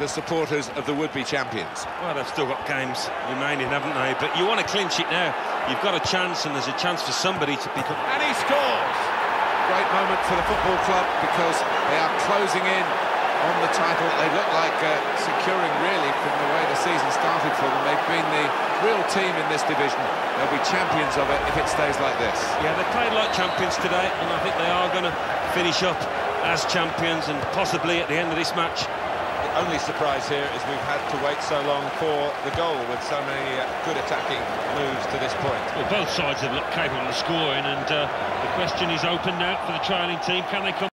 the supporters of the would-be champions. Well, they've still got games remaining, haven't they? But you want to clinch it now. You've got a chance, and there's a chance for somebody to become... And he scores! Great moment for the football club because they are closing in on the title. They look like uh, securing, really, from the way the season started for them. They've been the real team in this division. They'll be champions of it if it stays like this. Yeah, they played like champions today, and I think they are going to finish up as champions and possibly at the end of this match. The only surprise here is we've had to wait so long for the goal with so many uh, good attacking moves to this point. Well, both sides have looked capable of scoring, and uh, the question is open now for the trailing team. Can they come